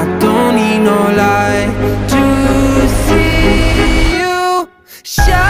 I don't need no light to see you shine.